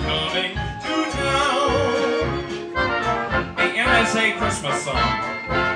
coming to town. The MSA Christmas song.